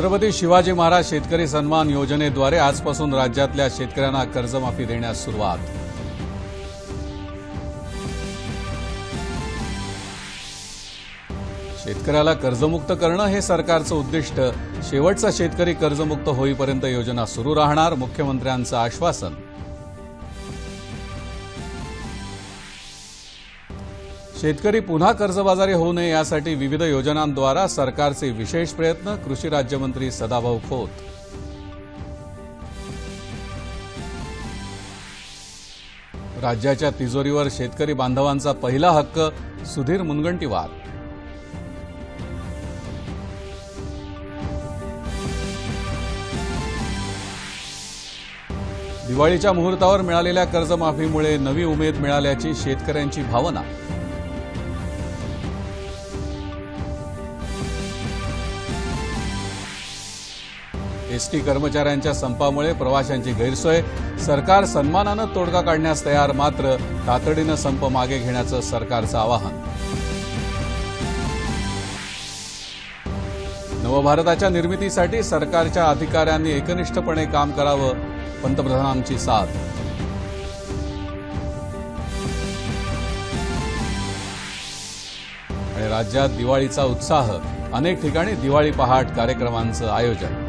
छत्रपती शिवाजी महाराज शेतकरी सन्मान योजनेद्वारे आजपासून राज्यातल्या शेतकऱ्यांना कर्जमाफी देण्यास सुरुवात. शेतकऱ्याला कर्जमुक्त करणं हे सरकारचं उद्दिष्ट. शेवटचा शेतकरी कर्जमुक्त होईपर्यंत योजना सुरू राहणार मुख्यमंत्र्यांचं आश्वासन. शेतकरी पुन्हा कर्जबाजारी होऊ नये यासाठी विविध योजनांद्वारा सरकारचे विशेष प्रयत्न कृषी राज्यमंत्री सदाभाऊ खोत. राज्याच्या तिजोरीवर शेतकरी बांधवांचा पहिला हक्क सुधीर मुनगंटीवार. दिवाळीच्या मुहूर्तावर मिळालेल्या कर्जमाफीमुळे नवी उमेद मिळाल्याची शेतकऱ्यांची भावना. एसटी कर्मचाऱ्यांच्या संपामुळे प्रवाशांची गैरसोय. सरकार सन्मानानं तोडगा काढण्यास तयार मात्र तातडीनं संप मागे घेण्याचं सरकारचं आवाहन. नवभारताच्या निर्मितीसाठी सरकारच्या अधिकाऱ्यांनी एकनिष्ठपणे काम करावं पंतप्रधानांची साथ. आणि राज्यात दिवाळीचा उत्साह अनेक ठिकाणी दिवाळी पहाट कार्यक्रमांचं आयोजन.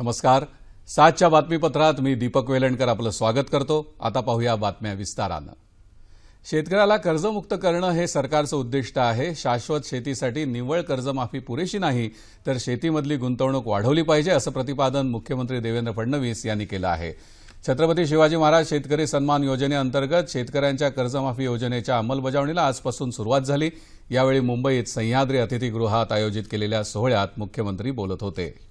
नमस्कार. सातच्या बातमीपत्रात मी दीपक वेलणकर आपलं स्वागत करतो. आता पाहूया बातम्या विस्तारानं. शेतकऱ्याला कर्जमुक्त करणं हे सरकारचं उद्दिष्ट आहे. शाश्वत शेतीसाठी निव्वळ कर्जमाफी पुरेशी नाही तर शेतीमधली गुंतवणूक वाढवली पाहिजे असं प्रतिपादन मुख्यमंत्री देवेंद्र फडणवीस यांनी केलं आहे. छत्रपती शिवाजी महाराज शेतकरी सन्मान योजनेअंतर्गत शेतकऱ्यांच्या कर्जमाफी योजनेच्या अंमलबजावणीला आजपासून सुरुवात झाली. यावेळी मुंबईत सह्याद्री अतिथीगृहात आयोजित केलेल्या सोहळ्यात मुख्यमंत्री बोलत होते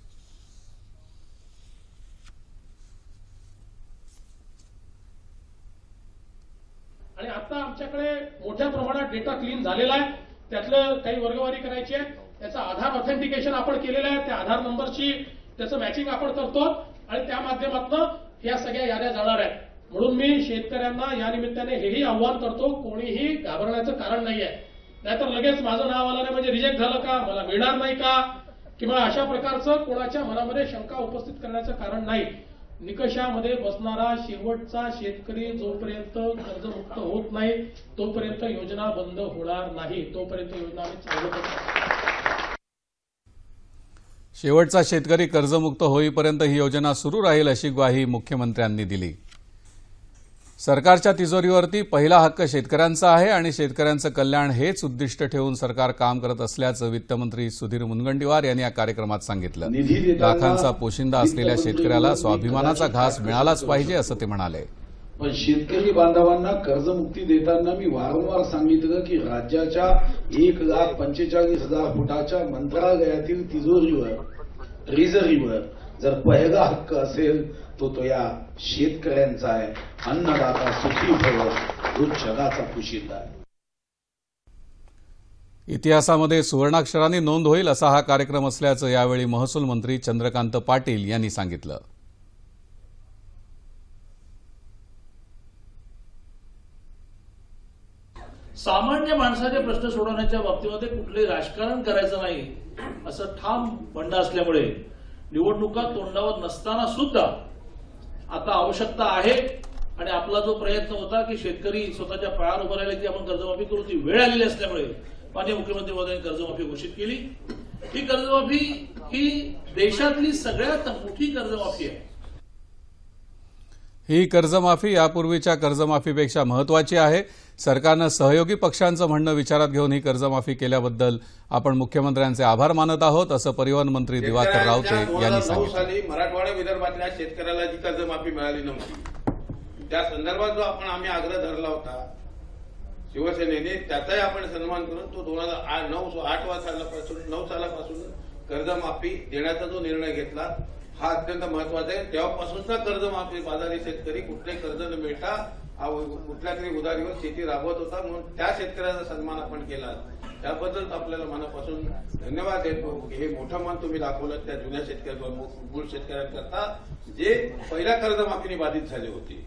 आणि आता आमच्याकडे मोठ्या प्रमाणात डेटा क्लीन झालेला आहे. त्यातलं काही वर्गवारी करायची आहे. त्याचं आधार ऑथेंटिकेशन आपण केलेलं आहे. त्या आधार नंबरची त्याचं मॅचिंग आपण करतो आणि त्या माध्यमातून या सगळ्या याद्या जाणार आहेत. म्हणून मी शेतकऱ्यांना या निमित्ताने हेही आव्हान करतो कोणीही घाबरण्याचं कारण नाही आहे नाहीतर लगेच माझं नाव आलं नाही म्हणजे रिजेक्ट झालं का? मला मिळणार नाही का? किंवा अशा प्रकारचं कोणाच्या मनामध्ये शंका उपस्थित करण्याचं कारण नाही. निकषामध्ये बसणारा शेवटचा शेतकरी जोपर्यंत कर्जमुक्त होत नाही तोपर्यंत योजना बंद होणार नाही. तोपर्यंत योजना शेवटचा शेतकरी कर्जमुक्त होईपर्यंत ही योजना सुरू राहील अशी ग्वाही मुख्यमंत्र्यांनी दिली. सरकारच्या तिजोरीवरती पहिला हक्क शेतकऱ्यांचा आहे आणि शेतकऱ्यांचं कल्याण हेच उद्दिष्ट ठेवून सरकार काम करत असल्याचं वित्तमंत्री सुधीर मुनगंटीवार यांनी या कार्यक्रमात सांगितलं. लाखांचा पोशिंदा असलेल्या शेतकऱ्याला स्वाभिमानाचा घास मिळालाच पाहिजे असं ते म्हणाले. पण शेतकरी बांधवांना कर्जमुक्ती देताना मी वारंवार सांगितलं की राज्याच्या एक लाख पंचेचाळीस हजार फुटाच्या मंत्रालयातील तिजोरीवर ट्रेझरीवर जर पहिला हक्क असेल तो तो या शेतकऱ्यांचा आहे. अन्नदाता सुखी भव तो जगाचा पोशिंदा आहे. इतिहासामध्ये सुवर्णाक्षरांनी नोंद होईल असा हा कार्यक्रम असल्याचं यावेळी महसूल मंत्री चंद्रकांत पाटील यांनी सांगितलं. सामान्य माणसाचे प्रश्न सोडवण्याच्या बाबतीमध्ये कुठले राजकारण करायचं नाही असं ठाम म्हणणं असल्यामुळे निवडणुका तोंडावर नसताना सुद्धा आता आवश्यकता आहे. आणि आपला जो प्रयत्न होता की शेतकरी स्वतःच्या पायावर उभं राहिले की आपण कर्जमाफी करू ती वेळ आलेली असल्यामुळे माननीय मुख्यमंत्री महोदयांनी कर्जमाफी घोषित केली. ही कर्जमाफी ही देशातली सगळ्यात मोठी कर्जमाफी आहे. ही कर्जमाफी यापूर्वीच्या कर्जमाफीपेक्षा महत्वाची आहे. सरकारनं सहयोगी पक्षांचं म्हणणं विचारात घेऊन ही कर्जमाफी केल्याबद्दल आपण मुख्यमंत्र्यांचे आभार मानत आहोत असं परिवहन मंत्री दिवाकर रावते यांनी सांगितलं. मराठवाडा विदर्भातल्या शेतकऱ्याला जी कर्जमाफी मिळाली नव्हती. त्या संदर्भात जो आपण आम्ही आग्रह धरला होता शिवसेनेने त्याचाही आपण सन्मान करून तो दोन हजार नऊ आठ सालापासून नऊ सालापासून कर्जमाफी देण्याचा जो निर्णय घेतला हा अत्यंत महत्त्वाचा आहे. तेव्हापासूनचा कर्जमाफी बाजारी शेतकरी कुठलेही कर्ज न मिळता कुठल्या तरी उधारीवर शेती राबवत होता. म्हणून त्या शेतकऱ्याचा सन्मान आपण केला. त्याबद्दल आपल्याला मनापासून धन्यवाद देतो. हे मोठं मन तुम्ही दाखवलं त्या जुन्या शेतकऱ्या मूळ शेतकऱ्यांकरता जे पहिल्या कर्जमाफीने बाधित झाले होते.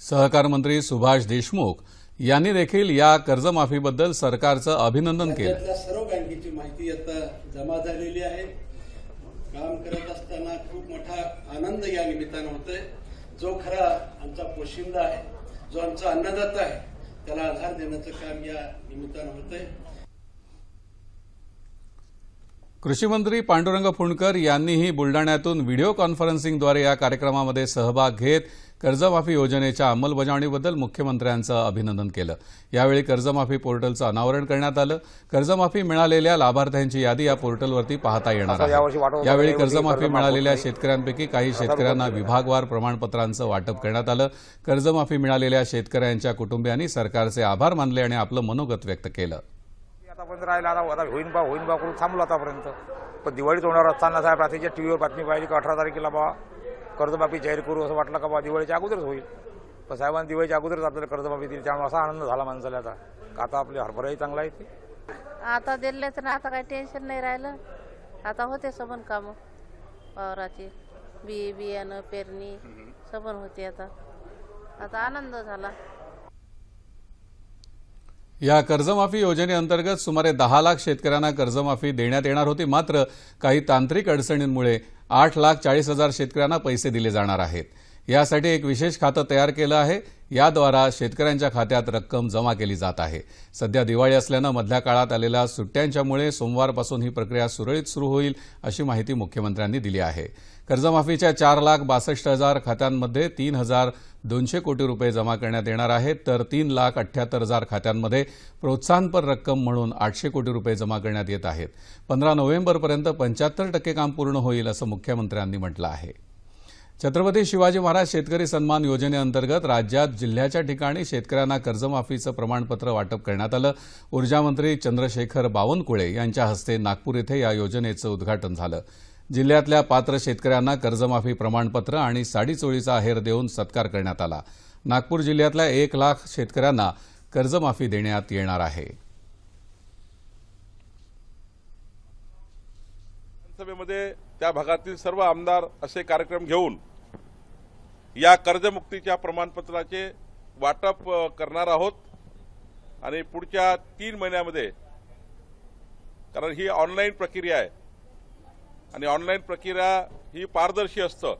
सहकार मंत्री सुभाष देशमुख यांनी देखील या कर्जमाफीबद्दल सरकारचं अभिनंदन केलं. सर्व बँकेची माहिती आता जमा झालेली आहे. काम करत असताना खूप मोठा आनंद या निमित्तानं होतोय. जो खरा आमचा पोशिंदा आहे जो आमचा अन्नदाता आहे त्याला आधार देण्याचं काम या निमित्तानं होतंय. कृषी मंत्री पांडुरंग फुंडकर यांनीही बुलडाण्यातून व्हिडिओ कॉन्फरन्सिंगद्वारे या कार्यक्रमामध्ये सहभाग घेत कर्जमाफी योजनेच्या अंमलबजावणीबद्दल मुख्यमंत्र्यांचं अभिनंदन केलं. यावेळी कर्जमाफी पोर्टलचं अनावरण करण्यात आलं. कर्जमाफी मिळालेल्या लाभार्थ्यांची यादी या पोर्टलवरती पाहता येणार आहे. यावेळी कर्जमाफी मिळालेल्या शेतकऱ्यांपैकी काही शेतकऱ्यांना विभागवार प्रमाणपत्रांचं वाटप करण्यात आलं. कर्जमाफी मिळालेल्या शेतकऱ्यांच्या कुटुंबियांनी सरकारचे आभार मानले आणि आपलं मनोगत व्यक्त केलं. आतापर्यंत राहिला आता आता होईन बा होईन बा करून थांबलो आतापर्यंत? पण दिवाळीच होणार असताना साहेब रात्रीच्या टीव्हीवर बातमी पाहिली की अठरा तारखेला बा कर्जमाफी जाहीर करू असं वाटलं का बा दिवाळीच्या अगोदरच होईल. पण साहेबांनी दिवाळीच्या अगोदरच आपल्याला कर्जमाफी दिली. त्यामुळे असा आनंद झाला माणसाला आता. का आता आपली हरभराही चांगला आहे ते. आता दिलेच ना आता काही टेन्शन नाही राहिलं. आता होते सबन कामं. वावराची बी बियाणं पेरणी सबन होते आता. आता आनंद झाला. या कर्जमाफी योजनेअंतर्गत सुमारे दहा लाख शेतकऱ्यांना कर्जमाफी देण्यात येणार होती. मात्र काही तांत्रिक अडचणींमुळे आठ लाख चाळीस हजार शेतकऱ्यांना पैसे दिले जाणार आहेत. यासाठी एक विशेष खातं तयार केलं आहे. याद्वारा शेतकऱ्यांच्या खात्यात रक्कम जमा केली जात आहे. सध्या दिवाळी असल्यानं मधल्या काळात आलेल्या सुट्ट्यांच्यामुळे सोमवारपासून ही प्रक्रिया सुरळीत सुरू होईल अशी माहिती मुख्यमंत्र्यांनी दिली आहे. कर्जमाफीच्या चार लाख बासष्ट हजार खात्यांमध्ये तीन हजार दोनशे कोटी रुपये जमा करण्यात येणार आहेत. तर तीन लाख अठ्याहत्तर हजार खात्यांमध्ये प्रोत्साहनपर रक्कम म्हणून आठशे कोटी रुपये जमा करण्यात येत आहेत. पंधरा नोव्हेंबरपर्यंत पंच्याहत्तर टक्के काम पूर्ण होईल असं मुख्यमंत्र्यांनी म्हटलं आहे. छत्रपती शिवाजी महाराज शेतकरी सन्मान योजनेअंतर्गत राज्यात जिल्ह्याच्या ठिकाणी शेतकऱ्यांना कर्जमाफीचं प्रमाणपत्र वाटप करण्यात आलं. ऊर्जामंत्री चंद्रशेखर बावनकुळे यांच्या हस्ते नागपूर इथं या योजनेचं उद्घाटन झालं. जिल्ह्यातल्या पात्र शेतकऱ्यांना कर्जमाफी प्रमाणपत्र आणि साडीचोळीचा आहेर देऊन सत्कार करण्यात आला. नागपूर जिल्ह्यातल्या एक लाख शेतकऱ्यांना कर्जमाफी देण्यात येणार आहे. विधानसभेमध्ये त्या भागातील सर्व आमदार असे कार्यक्रम घेऊन या कर्जमुक्तीच्या प्रमाणपत्राचे वाटप करणार आहोत. आणि पुढच्या तीन महिन्यामध्ये कारण ही ऑनलाईन प्रक्रिया आहे आणि ऑनलाईन प्रक्रिया ही पारदर्शी असतं.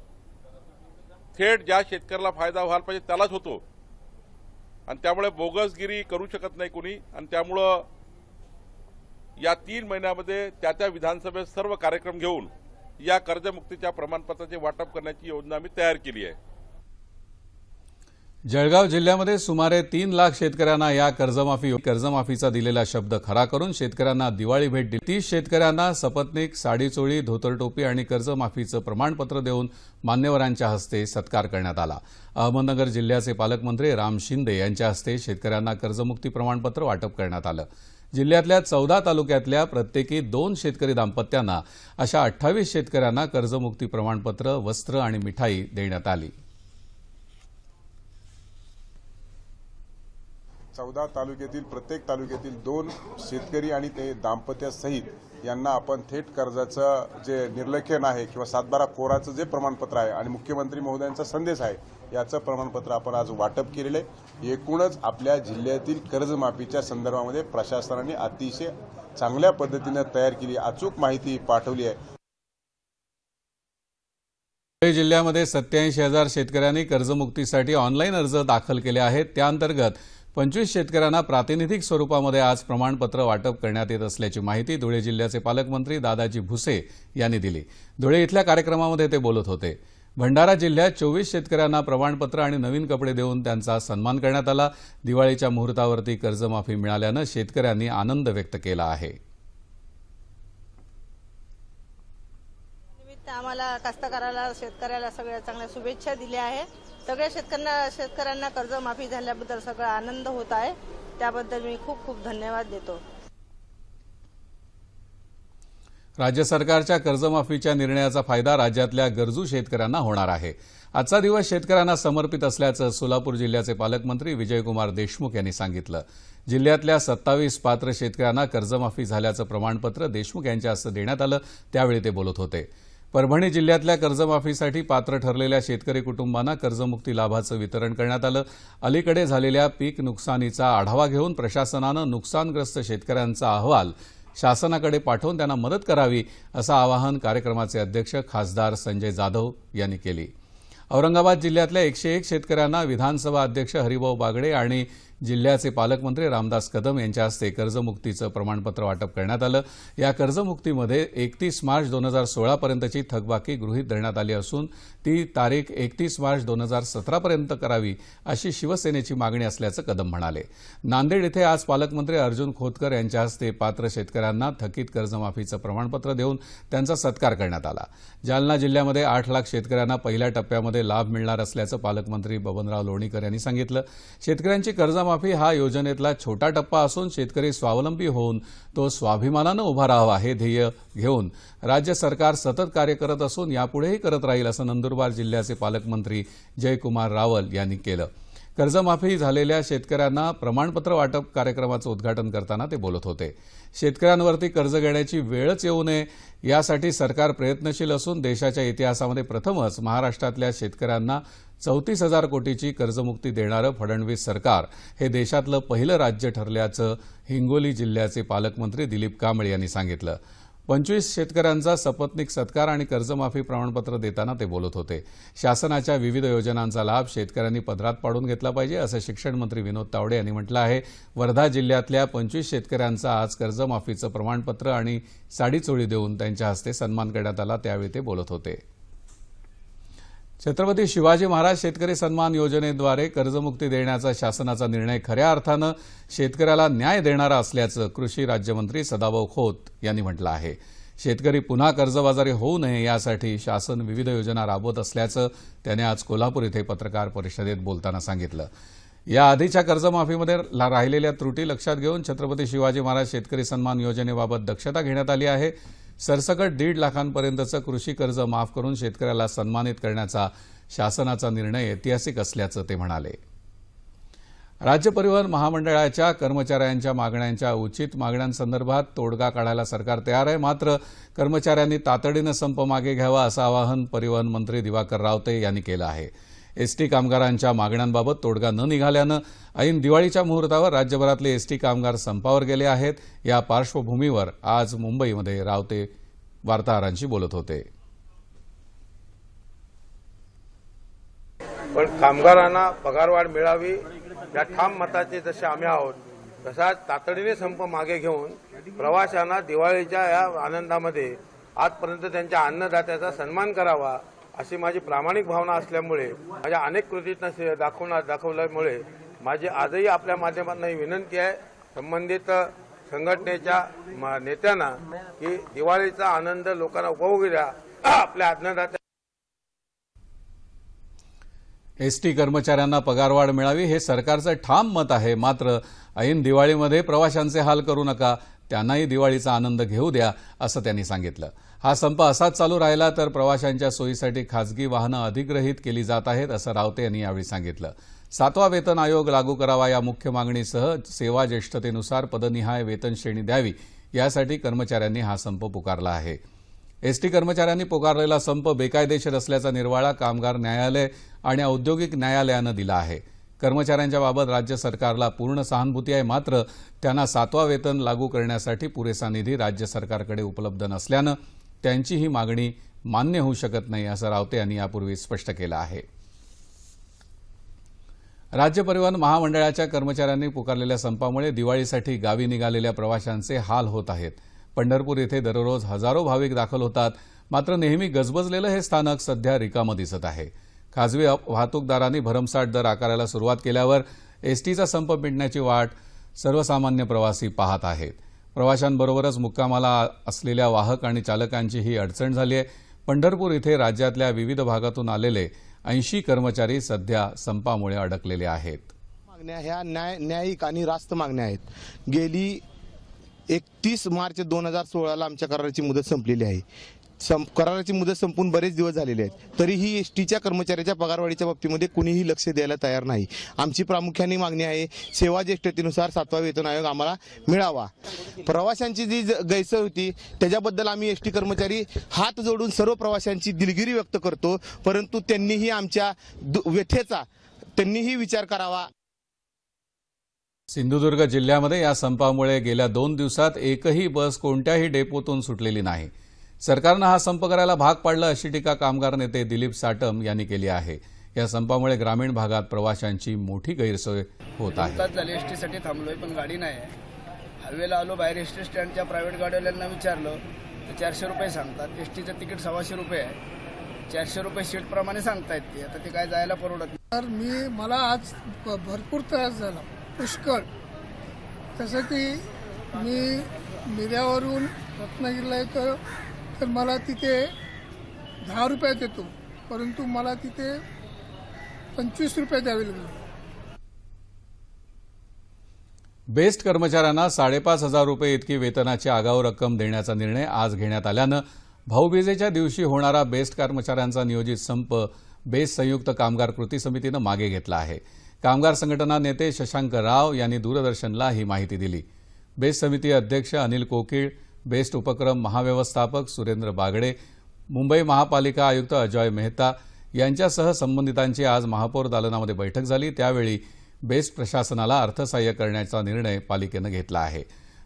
थेट ज्या शेतकऱ्याला फायदा व्हायला पाहिजे त्यालाच होतो. आणि त्यामुळे बोगसगिरी करू शकत नाही कुणी. आणि त्यामुळं या तीन महिन्यामध्ये त्या त्या विधानसभेत सर्व कार्यक्रम घेऊन या कर्जमुक्तीच्या प्रमाणपत्राचे वाटप करण्याची योजना आम्ही तयार केली आहे. जळगाव जिल्ह्यामध्ये सुमारे तीन लाख शेतकऱ्यांना या कर्जमाफी कर्जमाफीचा दिलेला शब्द खरा करून शेतकऱ्यांना दिवाळी भेट दिली. तीस शेतकऱ्यांना सपत्नीक साडीचोळी धोतरटोपी आणि कर्जमाफीचं प्रमाणपत्र देऊन मान्यवरांच्या हस्ते सत्कार करण्यात आला. अहमदनगर जिल्ह्याचे पालकमंत्री राम शिंदे यांच्या हस्ते शेतकऱ्यांना कर्जमुक्ती प्रमाणपत्र वाटप करण्यात आलं. जिल्ह्यातल्या चौदा तालुक्यातल्या प्रत्येकी दोन शेतकरी दाम्पत्यांना अशा अठ्ठावीस शेतकऱ्यांना कर्जमुक्ती प्रमाणपत्र वस्त्र आणि मिठाई देण्यात आली. चौदा तालुक्यातील प्रत्येक तालुक्यातील दोन शेतकरी आणि ते दाम्पत्यासहित यांना आपण थेट कर्जाचं जे निर्लेखन आहे किंवा सातबारा कोराचं जे प्रमाणपत्र आहे आणि मुख्यमंत्री महोदयांचा संदेश आहे याचं प्रमाणपत्र आपण आज वाटप केलेलं आहे. एकूणच आपल्या जिल्ह्यातील कर्जमाफीच्या संदर्भामध्ये प्रशासनाने अतिशय चांगल्या पद्धतीनं तयार केली अचूक माहिती पाठवली आहे. धुळे जिल्ह्यामध्ये सत्याऐंशी हजार शेतकऱ्यांनी कर्जमुक्तीसाठी ऑनलाईन अर्ज दाखल केले आहेत. त्याअंतर्गत पंचवीस शेतकऱ्यांना प्रातिनिधिक स्वरूपामध्ये आज प्रमाणपत्र वाटप करण्यात येत असल्याची माहिती धुळे जिल्ह्याचे पालकमंत्री दादाजी भुसे यांनी दिली. धुळे इथल्या कार्यक्रमामध्ये ते बोलत होते. भंडारा जिल्ह्यात चोवीस शेतकऱ्यांना प्रमाणपत्र आणि नवीन कपडे देऊन त्यांचा सन्मान करण्यात आला. दिवाळीच्या मुहूर्तावरती कर्जमाफी मिळाल्यानं शेतकऱ्यांनी आनंद व्यक्त केला आहे. आम्हाला कास्तकाराला शेतकऱ्याला सगळ्या चांगल्या शुभेच्छा दिल्या आहे सगळ्या शेतकऱ्यांना शेतकऱ्यांना कर्जमाफी झाल्याबद्दल सगळा आनंद होत आहे. त्याबद्दल मी खूप खूप धन्यवाद देतो. राज्य सरकारच्या कर्जमाफीच्या निर्णयाचा फायदा राज्यातल्या गरजू शेतकऱ्यांना होणार आहे. आजचा दिवस शेतकऱ्यांना समर्पित असल्याचं सोलापूर जिल्ह्याचे पालकमंत्री विजयकुमार देशमुख यांनी सांगितलं. जिल्ह्यातल्या सत्तावीस पात्र शेतकऱ्यांना कर्जमाफी झाल्याचं प्रमाणपत्र देशमुख यांच्या हस्ते देण्यात आलं. त्यावेळी ते बोलत होते. परभणी जिल्ह्यातल्या कर्जमाफीसाठी पात्र ठरलेल्या शेतकरी कुटुंबांना कर्जमुक्ती लाभाचं वितरण करण्यात आलं. अलीकडे झालेल्या पीक नुकसानीचा आढावा घेऊन प्रशासनानं नुकसानग्रस्त शेतकऱ्यांचा अहवाल शासनाकडे पाठवून त्यांना मदत करावी असं आवाहन कार्यक्रमाचे अध्यक्ष खासदार संजय जाधव यांनी केली. औरंगाबाद जिल्ह्यातल्या एकशे एक शेतकऱ्यांना विधानसभा अध्यक्ष हरिभाऊ बागडे आणि जिल्ह्याचे पालकमंत्री रामदास कदम यांच्या हस्ते कर्जमुक्तीचं प्रमाणपत्र वाटप करण्यात आलं. या कर्जमुक्तीमध्ये एकतीस मार्च दोन हजार सोळापर्यंतची थकबाकी गृहीत धरण्यात आली असून ती तारीख एकतीस मार्च दोन हजार सतरापर्यंत करावी अशी शिवसेनेची मागणी असल्याचं कदम म्हणाले. नांदेड इथे आज पालकमंत्री अर्जुन खोतकर यांच्या हस्ते पात्र शेतकऱ्यांना थकीत कर्जमाफीचं प्रमाणपत्र देऊन त्यांचा सत्कार करण्यात आला. जालना जिल्ह्यामध्ये आठ लाख शेतकऱ्यांना पहिल्या टप्प्यामध्ये लाभ मिळणार असल्याचं पालकमंत्री बबनराव लोणीकर यांनी सांगितलं. शेतकऱ्यांची कर्ज कर्जमाफी हा योजनेतला छोटा टप्पा असून शेतकरी स्वावलंबी होऊन तो स्वाभिमानानं उभा राहावा हे ध्येय घेऊन राज्य सरकार सतत कार्य करत असून यापुढेही करत राहील असं नंदुरबार जिल्ह्याचे पालकमंत्री जयकुमार रावल यांनी केलं. कर्जमाफी झालेल्या शेतकऱ्यांना प्रमाणपत्र वाटप कार्यक्रमाचं उद्घाटन करताना ते बोलत होते. शेतकऱ्यांवरती कर्ज घेण्याची वेळच येऊ नये यासाठी सरकार प्रयत्नशील असून देशाच्या इतिहासामध्ये प्रथमच महाराष्ट्रातल्या शेतकऱ्यांना चौतीस हजार कोटीची कर्जमुक्ती देणारं फडणवीस सरकार हे देशातलं पहिलं राज्य ठरल्याचं हिंगोली जिल्ह्याचे पालकमंत्री दिलीप कांबळे यांनी सांगितलं. पंचवीस शेतकऱ्यांचा सपत्नीक सत्कार आणि कर्जमाफी प्रमाणपत्र देताना ते बोलत होते. शासनाच्या विविध योजनांचा लाभ शेतकऱ्यांनी पदरात पाडून घेतला पाहिजे असं शिक्षण मंत्री विनोद तावडे यांनी म्हटलं आहे. वर्धा जिल्ह्यातल्या पंचवीस शेतकऱ्यांचा आज कर्जमाफीचं प्रमाणपत्र आणि साडीचोळी देऊन त्यांच्या हस्ते सन्मान करण्यात आला त्यावेळी ते बोलत होते. छत्रपती शिवाजी महाराज शेतकरी सन्मान योजनेद्वारे कर्जमुक्ती देण्याचा शासनाचा निर्णय खऱ्या अर्थानं शेतकऱ्याला न्याय देणारा असल्याचं कृषी राज्यमंत्री सदाभाऊ खोत यांनी म्हटलं आहे. शेतकरी पुन्हा कर्जबाजारी होऊ नये यासाठी शासन विविध योजना राबवत असल्याचं त्याने आज कोल्हापूर इथे पत्रकार परिषदेत बोलताना सांगितलं. या आधीच्या कर्जमाफीमध्ये राहिलेल्या त्रुटी लक्षात घेऊन छत्रपती शिवाजी महाराज शेतकरी सन्मान योजनेबाबत दक्षता घेण्यात आली आहे. सरसकट दीड लाखांपर्यंतचं कृषी कर्ज माफ करून शेतकऱ्याला सन्मानित करण्याचा शासनाचा निर्णय ऐतिहासिक असल्याचं ते म्हणाले. राज्य परिवहन महामंडळाच्या कर्मचाऱ्यांच्या मागण्यांच्या उचित मागण्यांसंदर्भात तोडगा काढायला सरकार तयार आहे. मात्र कर्मचाऱ्यांनी तातडीनं संप मागे घ्यावा असं आवाहन परिवहन मंत्री दिवाकर रावते यांनी केलं आहे. एसटी कामगारांच्या मागण्यांबाबत तोडगा न निघाल्यानं ऐन दिवाळीच्या मुहूर्तावर राज्यभरातले एसटी कामगार संपावर गेले आहेत. या पार्श्वभूमीवर आज मुंबईमध्ये रावते वार्ताहरांशी बोलत होते. पण कामगारांना पगारवाढ मिळावी या ठाम मताचे जसे आम्ही आहोत तसाच तातडीने संप मागे घेऊन प्रवाशांना दिवाळीच्या या आनंदामध्ये आजपर्यंत त्यांच्या अन्नदात्याचा सन्मान करावा अशी माझी प्रामाणिक भावना असल्यामुळे माझ्या अनेक कृतींना दाखवणार दाखवल्यामुळे माझी आजही आपल्या माध्यमांना ही विनंती आहे संबंधित संघटनेच्या नेत्यांना की दिवाळीचा आनंद लोकांना उपभोगू द्या. आपल्या आज्ञादात्या एसटी कर्मचाऱ्यांना पगारवाढ मिळावी हे सरकारचं ठाम मत आहे. मात्र ऐन दिवाळीमध्ये प्रवाशांचे हाल करू नका. त्यांनाही दिवाळीचा आनंद घेऊ द्या असं त्यांनी सांगितलं. हा संप असाच चालू राहिला तर प्रवाशांच्या सोयीसाठी खासगी वाहनं अधिग्रहित केली जात आहेत असं रावते यांनी यावेळी सांगितलं. सातवा वेतन आयोग लागू करावा या मुख्य मागणीसह सेवा ज्येष्ठतेनुसार पदनिहाय वेतन श्रेणी द्यावी यासाठी कर्मचाऱ्यांनी हा संप पुकारला आहे. एसटी कर्मचाऱ्यांनी पुकारलेला संप बेकायदेशीर असल्याचा निर्वाळा कामगार न्यायालय आणि औद्योगिक न्यायालयानं दिला आहे. कर्मचाऱ्यांच्या बाबत राज्य सरकारला पूर्ण सहानुभूती आहे. मात्र त्यांना सातवा वेतन लागू करण्यासाठी पुरेसा निधी राज्य सरकारकडे उपलब्ध नसल्यानं त्यांची ही मागणी मान्य होऊ शकत नाही असं रावते यांनी यापूर्वी स्पष्ट केलं आहे. राज्य परिवहन महामंडळाच्या कर्मचाऱ्यांनी पुकारलेल्या संपामुळे दिवाळीसाठी गावी निघालेल्या प्रवाशांचे हाल होत आहेत. पंढरपूर येथे दररोज हजारो भाविक दाखल होतात. मात्र नेहमी गजबजलेलं हे स्थानक सध्या रिकामं दिसत आहे. खाजगी वाहतूकदारांनी भरमसाठ दर आकारायला सुरुवात केल्यावर एसटीचा संप मिटण्याची वाट सर्वसामान्य प्रवासी पाहत आहेत. प्रवाशांबरोबरच मुक्कामाला असलेल्या वाहक आणि चालकांची ही अडचण झाली आहे. पंढरपूर इथे राज्यातल्या विविध भागातून आलेले ऐंशी कर्मचारी सध्या संपामुळे अडकलेले आहेत. मागण्या ह्या न्याय न्यायिक आणि रास्त मागण्या आहेत. गेली एकतीस मार्च दोन हजार सोळाला आमच्या कराराची मुदत संपलेली आहे. कराराची मुदत संपून बरेच दिवस झालेले आहेत. तरीही एस टीच्या कर्मचाऱ्याच्या पगारवाढीच्या बाबतीमध्ये कुणीही लक्ष द्यायला तयार नाही. आमची प्रामुख्याने मागणी आहे सेवा ज्येष्ठतेनुसार सातवा वेतन आयोग आम्हाला मिळावा. प्रवाशांची जी गैरसोय होती त्याच्याबद्दल आम्ही एस टी कर्मचारी हात जोडून सर्व प्रवाशांची दिलगिरी व्यक्त करतो परंतु त्यांनीही आमच्या दु- व्यथेचा त्यांनीही विचार करावा. सिंधुदुर्ग जिल्ह्यामध्ये या संपामुळे गेल्या दोन दिवसात एकही बस कोणत्याही डेपोतून सुटलेली नाही. सरकारनं हा संप करायला भाग पाडलं अशी टीका कामगार नेते दिलीप साटम यांनी केली आहे. या संपामुळे ग्रामीण भागात प्रवाशांची मोठी गैरसोय होत आहे. झाले एस टीसाठी थांबलोय पण गाडी नाही. आहे हायवेला आलो बाहेर एस टी स्टँडच्या प्रायव्हेट गाडीवाल्यांना विचारलं तर चारशे रुपये सांगतात. एस टीचं तिकीट सव्वाशे रुपये आहे. चारशे रुपये सीटप्रमाणे सांगतायत ते. आता ते काय जायला परवडत नाही. तर मी मला आज भ- भरपूर त्रास झाला. पुष्कळ. तसं की मी मिऱ्यावरून रत्नागिरीला येतो तर मला तिथे दहा रुपयात येतो परंतु मला तिथे पंचवीस रुपये द्यावे लागले. बेस्ट कर्मचाऱ्यांना साडेपाच हजार रुपये इतकी वेतनाची आगाऊ रक्कम देण्याचा निर्णय आज घेण्यात आल्यानं भाऊबीजेच्या दिवशी होणारा बेस्ट कर्मचाऱ्यांचा नियोजित संप बेस्ट संयुक्त कामगार कृती समितीनं मागे घेतला आहे. कामगार संघटना नेते शशांक राव यांनी दूरदर्शनला ही माहिती दिली. बेस्ट समिती अध्यक्ष अनिल कोकीळ बेस्ट उपक्रम महाव्यवस्थापक सुरेंद्र बागडे मुंबई महापालिका आयुक्त अजॉय मेहता यांच्यासह संबंधितांची आज महापौर दालनामध्ये बैठक झाली. त्यावेळी बेस्ट प्रशासनाला अर्थसहाय्य करण्याचा निर्णय पालिकेनं घेतला आहे.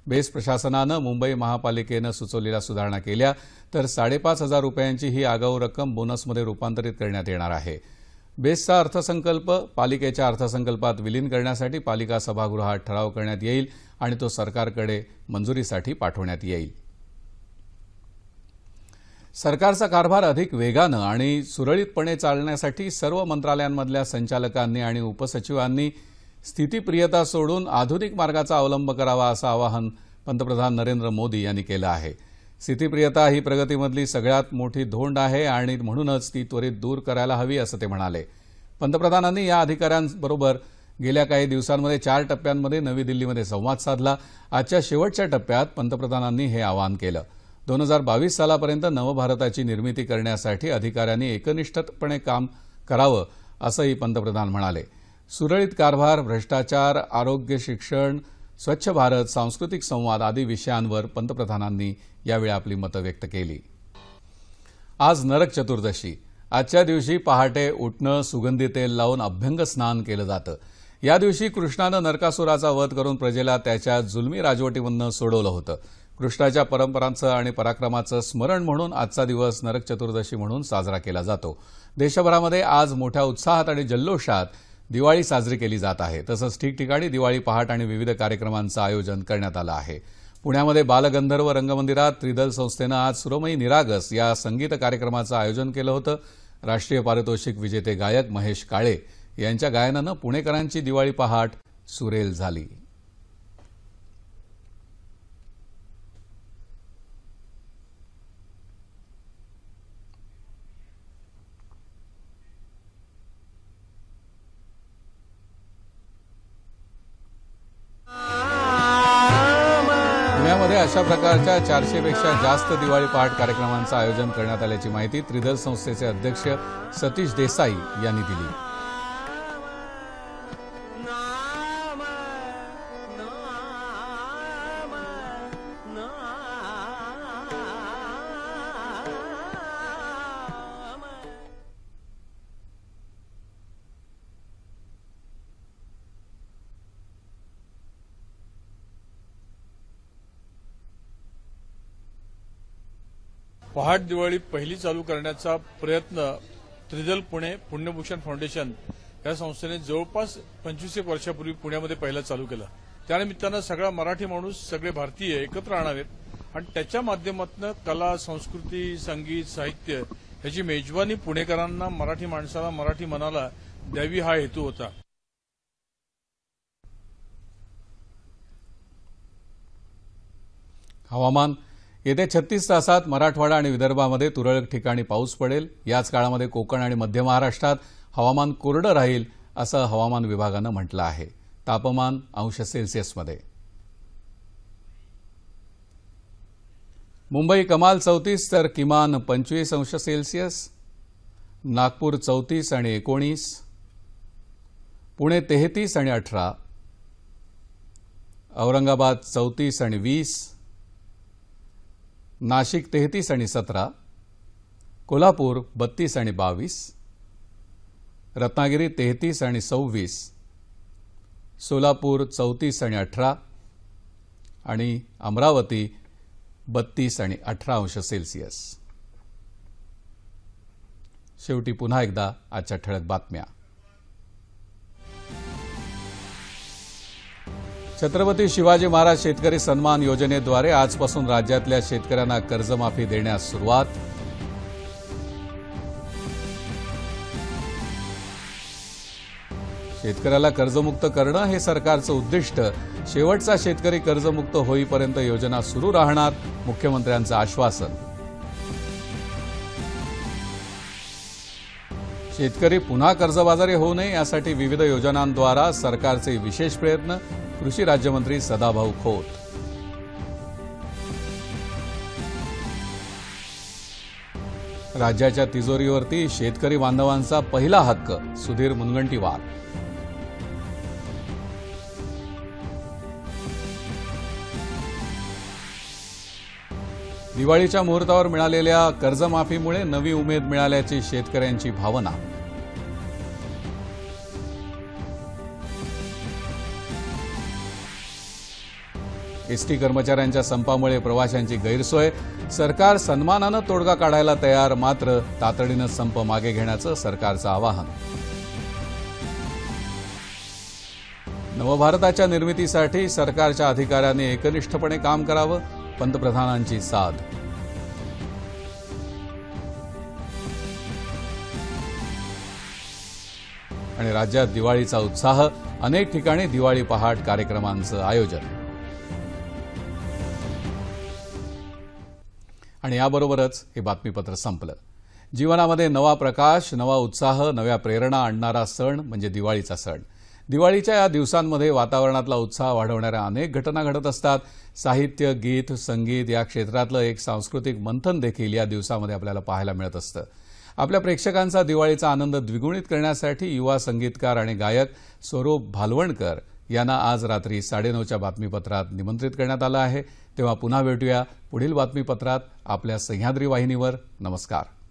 बेस्ट प्रशासनानं मुंबई महापालिकेनं सुचवलेल्या सुधारणा केल्या तर साडेपाच हजार रुपयांची ही आगाऊ रक्कम बोनसमध्ये रूपांतरित करण्यात येणार आहे. बेस्टचा अर्थसंकल्प पालिकेच्या अर्थसंकल्पात विलीन करण्यासाठी पालिका सभागृहात ठराव करण्यात येईल. आणि तो सरकारकडे मंजुरीसाठी पाठवण्यात येईल. सरकारचा कारभार अधिक वेगानं आणि सुरळीतपणे चालण्यासाठी सर्व मंत्रालयांमधल्या संचालकांनी आणि उपसचिवांनी स्थितीप्रियता सोडून आधुनिक मार्गाचा अवलंब करावा असं आवाहन पंतप्रधान नरेंद्र मोदी यांनी केलं आहे. स्थितीप्रियता ही प्रगतीमधली सगळ्यात मोठी धोंड आहे आणि म्हणूनच ती त्वरित दूर करायला हवी असं ते म्हणाले. पंतप्रधानांनी या अधिकाऱ्यांबरोबर गेल्या काही दिवसांमध्ये चार टप्प्यांमध्ये नवी दिल्लीमध्ये संवाद साधला. आजच्या शेवटच्या टप्प्यात पंतप्रधानांनी हे आवाहन केलं. दोन हजार बावीस सालापर्यंत नवभारताची निर्मिती करण्यासाठी अधिकाऱ्यांनी एकनिष्ठपणे काम करावं असंही पंतप्रधान म्हणाले. सुरळीत कारभार भ्रष्टाचार आरोग्य शिक्षण स्वच्छ भारत सांस्कृतिक संवाद आदी विषयांवर पंतप्रधानांनी यावेळी आपली मतं व्यक्त केली. आज नरक चतुर्दशी. आजच्या दिवशी पहाटे उठणं सुगंधी तेल लावून अभ्यंग स्नान केलं जातं. या दिवशी कृष्णानं नरकासुराचा वध करून प्रजेला त्याच्या जुलमी राजवटीमधनं सोडवलं होतं. कृष्णाच्या परंपरांचं आणि पराक्रमाचं स्मरण म्हणून आजचा दिवस नरक चतुर्दशी म्हणून साजरा केला जातो. देशभरामध्ये आज मोठ्या उत्साहात आणि जल्लोषात दिवाळी साजरी केली जात आहे. तसंच ठिकठिकाणी दिवाळी पहाट आणि विविध कार्यक्रमांचं आयोजन करण्यात आलं आहे. पुण्यामध्ये बालगंधर्व रंगमंदिरात त्रिदल संस्थेनं आज सुरमयी निरागस या संगीत कार्यक्रमाचं आयोजन केलं होतं. राष्ट्रीय पारितोषिक विजेते गायक महेश काळे यांच्या गायनानं पुणेकरांची दिवाळी पहाट सुरेल झाली. पुण्यामध्ये अशा प्रकारच्या चारशेपेक्षा जास्त दिवाळी पहाट कार्यक्रमांचं आयोजन करण्यात आल्याची माहिती त्रिदल संस्थेचे अध्यक्ष सतीश देसाई यांनी दिली. पहाट दिवाळी पहिली चालू करण्याचा प्रयत्न त्रिदल पुणे पुण्यभूषण फाउंडेशन या संस्थेने जवळपास पंचवीस एक वर्षापूर्वी पुण्यामध्ये पहिला चालू केला. त्यानिमित्तानं सगळा मराठी माणूस सगळे भारतीय एकत्र आणावेत आणि त्याच्या माध्यमातून कला संस्कृती संगीत साहित्य ह्याची मेजवानी पुणेकरांना मराठी माणसाला मराठी मनाला द्यावी हा हेतू होता. हवामान येत्या छत्तीस तासात मराठवाडा आणि विदर्भामध्ये तुरळक ठिकाणी पाऊस पडेल. याच काळामध्ये कोकण आणि मध्य महाराष्ट्रात हवामान कोरडं राहील असं हवामान विभागानं म्हटलं आहे. तापमान अंश सेल्सिअसमध्ये. मुंबई कमाल चौतीस तर किमान पंचवीस अंश सेल्सिअस नागपूर चौतीस आणि एकोणीस पुणे तेहतीस आणि अठरा औरंगाबाद चौतीस आणि वीस नाशिक तेहतीस आणि सतरा कोल्हापूर बत्तीस आणि बावीस रत्नागिरी तेहतीस आणि सव्वीस सोलापूर चौतीस आणि अठरा आणि अमरावती बत्तीस आणि अठरा अंश सेल्सिअस. शेवटी पुन्हा एकदा आजच्या ठळक बातम्या. छत्रपती शिवाजी महाराज शेतकरी सन्मान योजनेद्वारे आजपासून राज्यातल्या शेतकऱ्यांना कर्जमाफी देण्यास सुरुवात. शेतकऱ्याला कर्जमुक्त करणं हे सरकारचं उद्दिष्ट. शेवटचा शेतकरी कर्जमुक्त होईपर्यंत योजना सुरू राहणार मुख्यमंत्र्यांचं आश्वासन. शेतकरी पुन्हा कर्जबाजारी होऊ नये यासाठी विविध योजनांद्वारा सरकारचे विशेष प्रयत्न कृषी राज्यमंत्री सदाभाऊ खोत. राज्याच्या तिजोरीवरती शेतकरी बांधवांचा पहिला हक्क सुधीर मुनगंटीवार. दिवाळीच्या मुहूर्तावर मिळालेल्या कर्जमाफीमुळे नवी उमेद मिळाल्याची शेतकऱ्यांची भावना. एसटी कर्मचाऱ्यांच्या संपामुळे प्रवाशांची गैरसोय. सरकार सन्मानानं तोडगा काढायला तयार मात्र तातडीनं संप मागे घेण्याचं सरकारचं आवाहन. नवभारताच्या निर्मितीसाठी सरकारच्या अधिकाऱ्यांनी एकनिष्ठपणे काम करावं पंतप्रधानांची साध आणि राज्यात दिवाळीचा उत्साह अनेक ठिकाणी दिवाळी पहाट कार्यक्रमांचं आयोजन. आणि याबरोबरच हे बातमीपत्र संपलं. जीवनामध्ये नवा प्रकाश नवा उत्साह नव्या प्रेरणा आणणारा सण म्हणजे दिवाळीचा सण. दिवाळीच्या या दिवसांमध्ये वातावरणातला उत्साह वाढवणाऱ्या अनेक घटना घडत असतात. साहित्य गीत संगीत या क्षेत्रातलं एक सांस्कृतिक मंथन देखील या दिवसामध्ये आपल्याला पाहायला मिळत असतं. आपल्या प्रेक्षकांचा दिवाळीचा आनंद द्विगुणित करण्यासाठी युवा संगीतकार आणि गायक स्वरूप भालवणकर यांना आज रात्री साडेनऊच्या बातमीपत्रात निमंत्रित करण्यात आलं आहे. तेव्हा पुन्हा भेटूया पुढील बातमीपत्रात आपल्या सह्याद्री वाहिनीवर. नमस्कार.